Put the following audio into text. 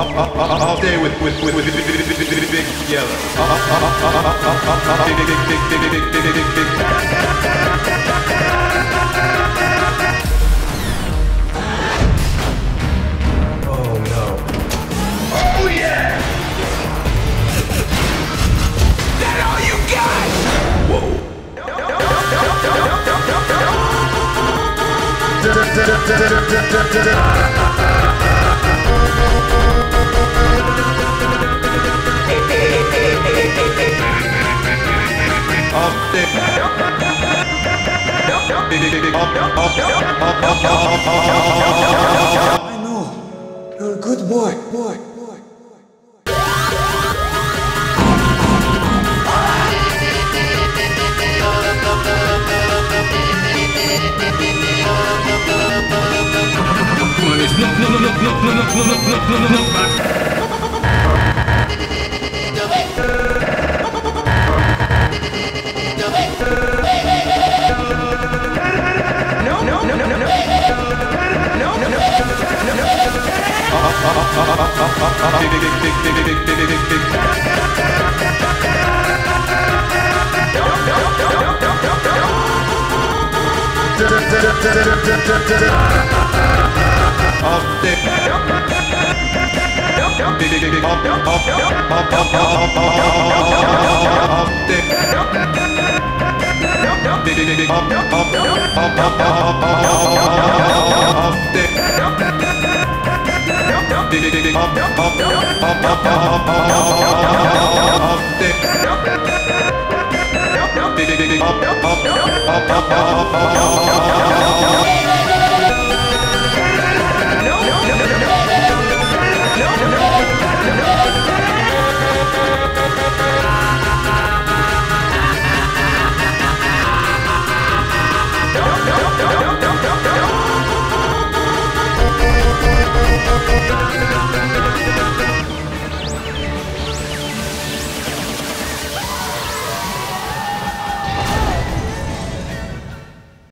I'll stay with with with with big yellow. Big big big big big big big big big. Oh no. Oh yeah! That all you got? I'll I know. You're a good boy. Boy. Boy. No, Oh, Oh,